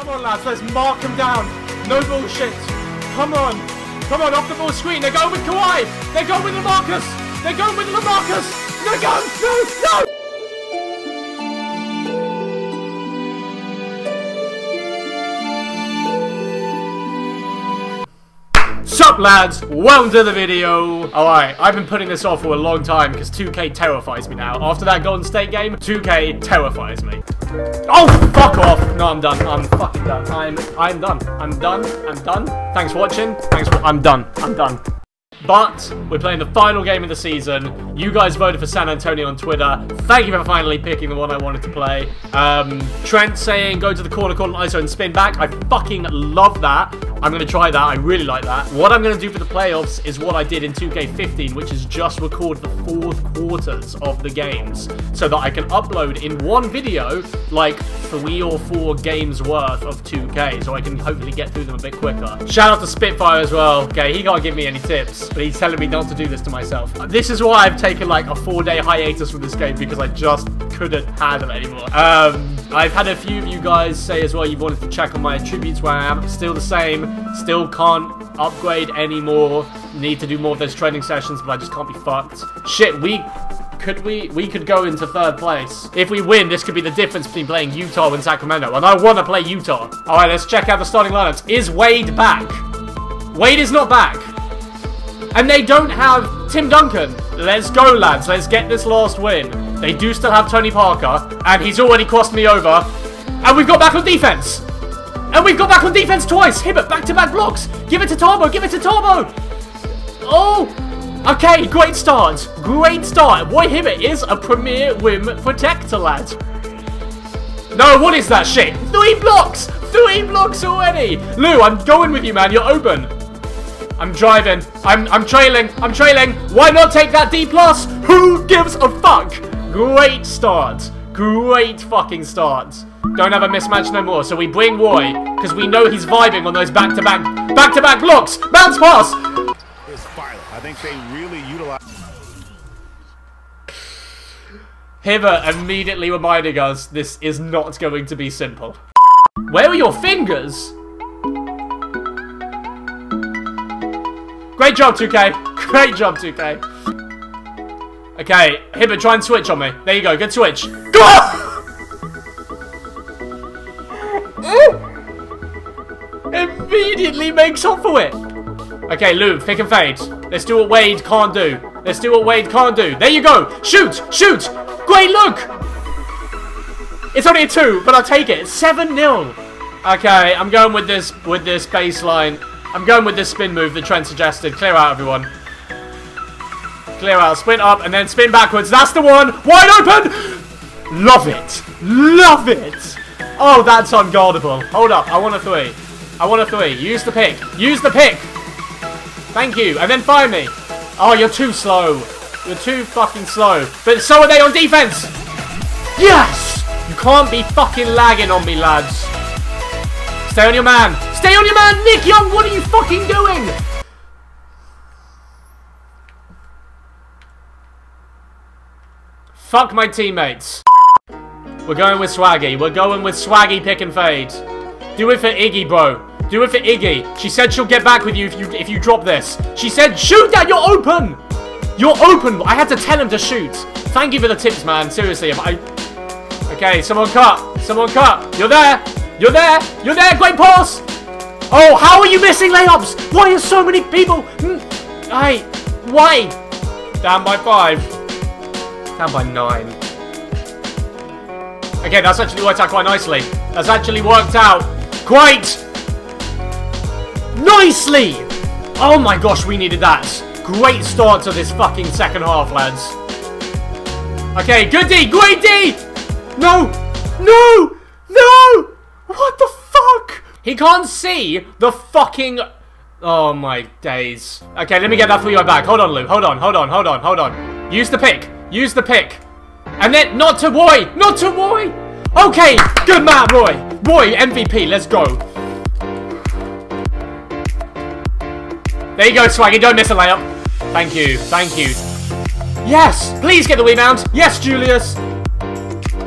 Come on, lads, let's mark him down. No bullshit. Come on. Come on, off the ball screen. They're going with Kawhi. They're going with Lamarcus. They're going with Lamarcus. They're going. No, no. Sup lads, welcome to the video. Alright, I've been putting this off for a long time because 2K terrifies me now. After that Golden State game, 2K terrifies me. Oh, fuck off. No, I'm done. I'm fucking done. I'm, I'm done. I'm done. I'm done. Thanks for watching. Thanks for, I'm done. I'm done. But we're playing the final game of the season. You guys voted for San Antonio on Twitter. Thank you for finally picking the one I wanted to play. Um, Trent saying go to the corner, corner ISO and spin back. I fucking love that. I'm going to try that. I really like that. What I'm going to do for the playoffs is what I did in 2K15, which is just record the fourth quarters of the games so that I can upload in one video like three or four games worth of 2K so I can hopefully get through them a bit quicker. Shout out to Spitfire as well. Okay, he can't give me any tips, but he's telling me not to do this to myself. This is why I've taken like a four day hiatus from this game because I just couldn't handle anymore. Um, I've had a few of you guys say as well you wanted to check on my attributes where I am. Still the same. Still can't upgrade anymore. Need to do more of those training sessions, but I just can't be fucked. Shit, we... Could we... We could go into third place. If we win, this could be the difference between playing Utah and Sacramento. And I want to play Utah. Alright, let's check out the starting lineups. Is Wade back? Wade is not back. And they don't have Tim Duncan. Let's go, lads. Let's get this last win. They do still have Tony Parker. And he's already crossed me over. And we've got back on defense. And we've got back on defense twice. Hibbert, back-to-back blocks. Give it to Tarbo. Give it to Tarbo. Oh. Okay, great start. Great start. Boy, Hibbert is a premier rim protector, lad. No, what is that shit? Three blocks. Three blocks already. Lou, I'm going with you, man. You're open. I'm driving. I'm I'm trailing. I'm trailing. Why not take that D plus? Who gives a fuck? Great start. Great fucking start. Don't have a mismatch no more. So we bring Roy because we know he's vibing on those back-to-back, back-to-back blocks. Bounce pass. Violent. I think they really utilize. Hibbert immediately reminding us this is not going to be simple. Where are your fingers? Great job, 2K. Great job, 2K. Okay, Hibbert, try and switch on me. There you go, good switch. Go! Immediately makes up for it. Okay, Lou, pick and fade. Let's do what Wade can't do. Let's do what Wade can't do. There you go. Shoot! Shoot! Great look! It's only a two, but I'll take it. 7-0. Okay, I'm going with this with this baseline. I'm going with this spin move that Trent suggested. Clear out, everyone. Clear out. Spin up and then spin backwards. That's the one. Wide open! Love it. Love it. Oh, that's unguardable. Hold up. I want a three. I want a three. Use the pick. Use the pick. Thank you. And then fire me. Oh, you're too slow. You're too fucking slow. But so are they on defense. Yes! You can't be fucking lagging on me, lads. Stay on your man. Stay on your man, Nick Young. What are you fucking doing? Fuck my teammates. We're going with Swaggy. We're going with Swaggy pick and fade. Do it for Iggy, bro. Do it for Iggy. She said she'll get back with you if you if you drop this. She said, shoot that, you're open! You're open! I had to tell him to shoot. Thank you for the tips, man. Seriously, I... Okay, someone cut. Someone cut. You're there. You're there. You're there. Great pass. Oh, how are you missing layups? Why are so many people? Hmm. Hey, why? Down by five. Down by nine. Okay, that's actually worked out quite nicely. That's actually worked out quite nicely. Oh my gosh, we needed that. Great start to this fucking second half, lads. Okay, good D, great D. No, no, no. What the fuck? He can't see the fucking... Oh my days. Okay, let me get that for you back. Hold on, Lou. Hold on, hold on, hold on, hold on. Use the pick. Use the pick. And then, not to Roy! Not to Roy! Okay, good man, Roy. Roy, MVP, let's go. There you go, Swaggy. Don't miss a layup. Thank you, thank you. Yes, please get the rebound. Yes, Julius.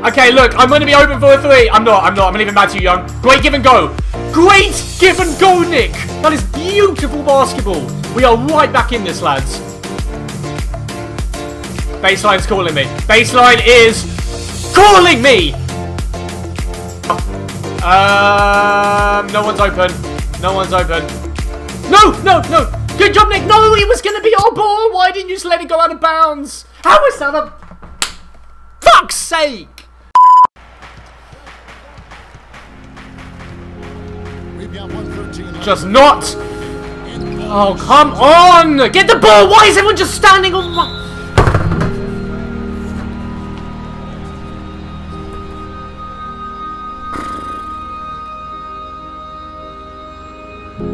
Okay, look, I'm going to be open for a three. I'm not, I'm not. I'm leaving back to you, Young. Great give and go. Great give and go, Nick. That is beautiful basketball. We are right back in this, lads. Baseline's calling me. Baseline is calling me. Um, no one's open. No one's open. No, no, no. Good job, Nick. No, it was going to be our ball. Why didn't you just let it go out of bounds? How is that a... Fuck's sake. Just not. Oh, come on. Get the ball. Why is everyone just standing on my...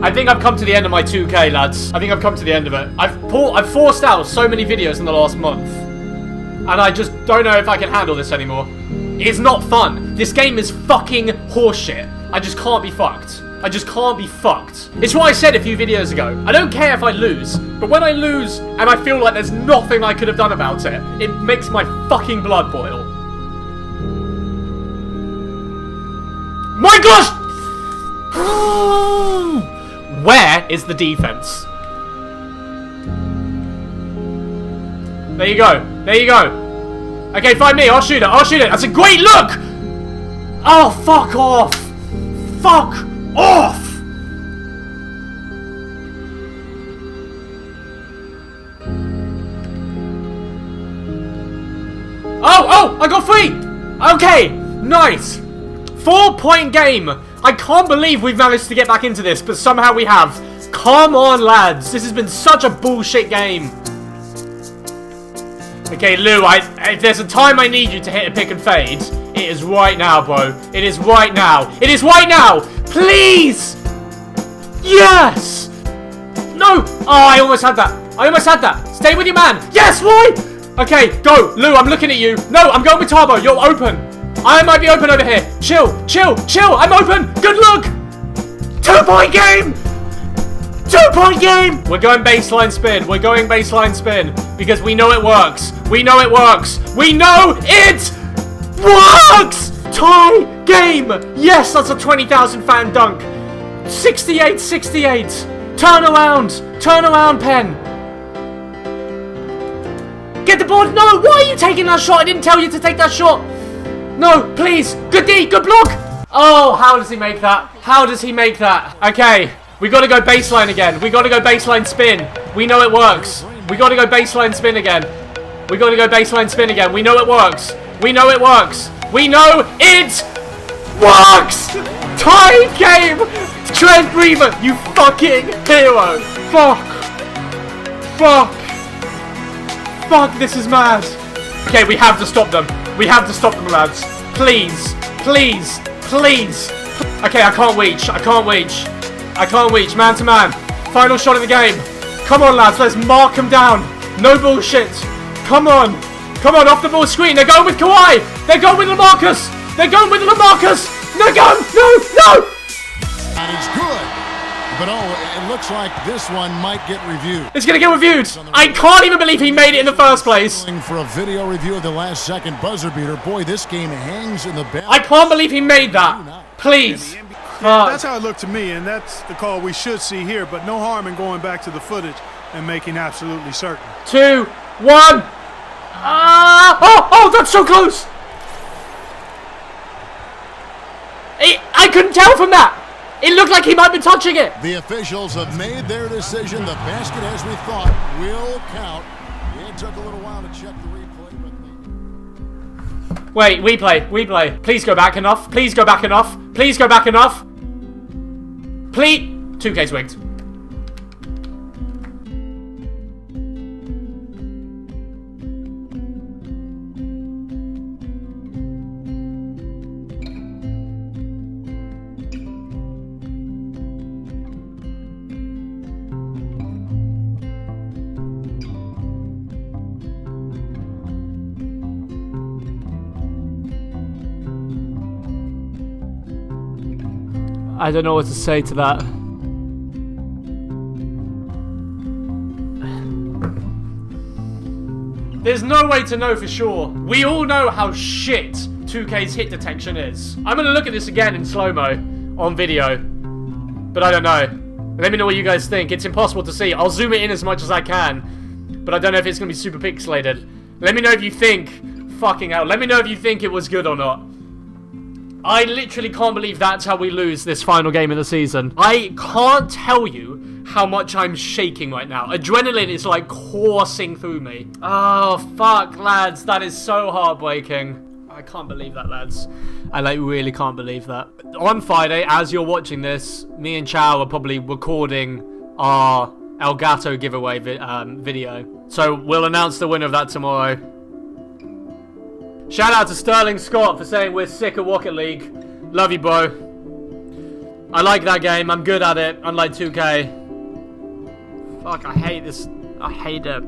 I think I've come to the end of my 2k, lads. I think I've come to the end of it. I've pulled, I've forced out so many videos in the last month. And I just don't know if I can handle this anymore. It's not fun. This game is fucking horseshit. I just can't be fucked. I just can't be fucked. It's what I said a few videos ago. I don't care if I lose, but when I lose and I feel like there's nothing I could have done about it, it makes my fucking blood boil. My gosh! Where is the defense? There you go. There you go. Okay, find me. I'll shoot it. I'll shoot it. That's a great look! Oh, fuck off! Fuck off! Oh, oh! I got three! Okay, nice! Four point game! I can't believe we've managed to get back into this, but somehow we have. Come on, lads. This has been such a bullshit game. Okay, Lou, I, if there's a time I need you to hit a pick and fade, it is right now, bro. It is right now. It is right now! Please! Yes! No! Oh, I almost had that. I almost had that. Stay with your man. Yes, why? Okay, go. Lou, I'm looking at you. No, I'm going with Tarbo. You're open. I might be open over here. Chill, chill, chill. I'm open. Good luck. Two point game. Two point game. We're going baseline spin. We're going baseline spin because we know it works. We know it works. We know it works. Tie game. Yes, that's a 20,000 fan dunk. 68, 68. Turn around. Turn around, Pen. Get the board. No, why are you taking that shot? I didn't tell you to take that shot. No, please. Good D, good block. Oh, how does he make that? How does he make that? Okay, we got to go baseline again. We got to go baseline spin. We know it works. We got to go baseline spin again. We got to go baseline spin again. We know it works. We know it works. We know it works. Tie game. Trent Reaver, you fucking hero. Fuck. Fuck. Fuck, this is mad. Okay, we have to stop them. We have to stop them, lads. Please. Please. Please. Okay, I can't reach. I can't reach. I can't reach. Man to man. Final shot of the game. Come on, lads. Let's mark them down. No bullshit. Come on. Come on, off the ball screen. They're going with Kawhi. They're going with Lamarcus. They're going with Lamarcus. They're going. No, no. And he's good. But oh, it looks like this one might get reviewed. It's gonna get reviewed. I can't even believe he made it in the first place. For a video review of the last second buzzer beater. Boy, this game hangs in the balance. I can't believe he made that. Please. Yeah, that's how it looked to me, and that's the call we should see here. But no harm in going back to the footage and making absolutely certain. Two, one. Ah! Oh, oh, that's so close. I, I couldn't tell from that. It looked like he might be touching it. The officials have made their decision. The basket, as we thought, will count. It took a little while to check the replay, but... Wait, replay, replay. Please go back enough. Please go back enough. Please go back enough. Please. 2K's wigged. I don't know what to say to that. There's no way to know for sure. We all know how shit 2K's hit detection is. I'm gonna look at this again in slow-mo on video, but I don't know. Let me know what you guys think. It's impossible to see. I'll zoom it in as much as I can, but I don't know if it's gonna be super pixelated. Let me know if you think, fucking hell, let me know if you think it was good or not. I literally can't believe that's how we lose this final game of the season. I can't tell you how much I'm shaking right now. Adrenaline is like coursing through me. Oh, fuck, lads. That is so heartbreaking. I can't believe that, lads. I like really can't believe that. On Friday, as you're watching this, me and Chow are probably recording our Elgato giveaway vi um, video. So we'll announce the winner of that tomorrow. Shout out to Sterling Scott for saying we're sick of Rocket League. Love you, bro. I like that game. I'm good at it, unlike 2K. Fuck, I hate this. I hate it.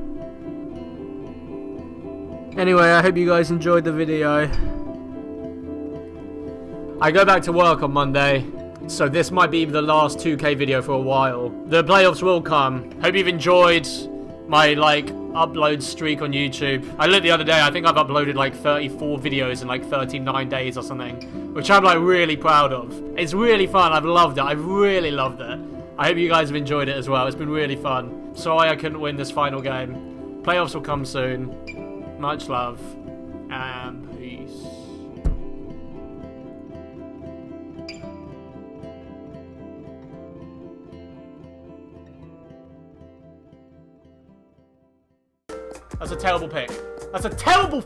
Anyway, I hope you guys enjoyed the video. I go back to work on Monday, so this might be the last 2K video for a while. The playoffs will come. Hope you've enjoyed my, like, upload streak on YouTube. I looked the other day, I think I've uploaded like 34 videos in like 39 days or something, which I'm like really proud of. It's really fun, I've loved it, I've really loved it. I hope you guys have enjoyed it as well, it's been really fun. Sorry I couldn't win this final game. Playoffs will come soon. Much love, and peace. That's a terrible pick. That's a terrible...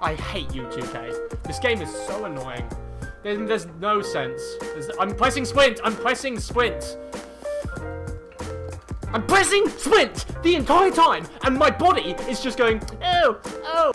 I hate you, 2K. This game is so annoying. There's, there's no sense. There's, I'm pressing sprint. I'm pressing sprint. I'm pressing sprint the entire time, and my body is just going, oh.